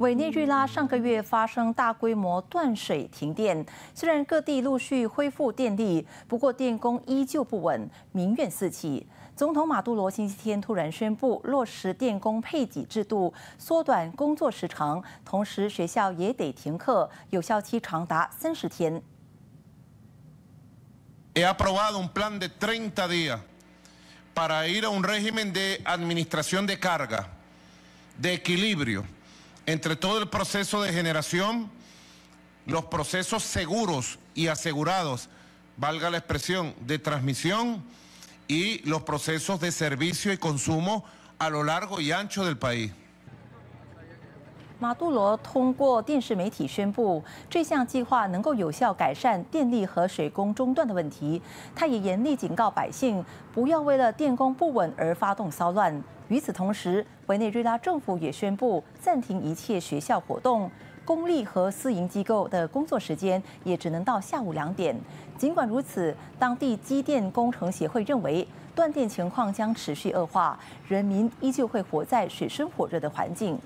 委内瑞拉上个月发生大规模断水停电，虽然各地陆续恢复电力，不过电工依旧不稳，民怨四起。总统马杜罗星期天突然宣布落实电工配给制度，缩短工作时长，同时学校也得停课，有效期长达三十天。He aprobado un plan de treinta días para ir a un régimen de administración de carga, de equilibrio. Entre todo el proceso de generación, los procesos seguros y asegurados, valga la expresión, de transmisión y los procesos de servicio y consumo a lo largo y ancho del país. 马杜罗通过电视媒体宣布，这项计划能够有效改善电力和水供中断的问题。他也严厉警告百姓，不要为了电工不稳而发动骚乱。与此同时，委内瑞拉政府也宣布暂停一切学校活动，公立和私营机构的工作时间也只能到下午两点。尽管如此，当地机电工程协会认为断电情况将持续恶化，人民依旧会活在水深火热的环境。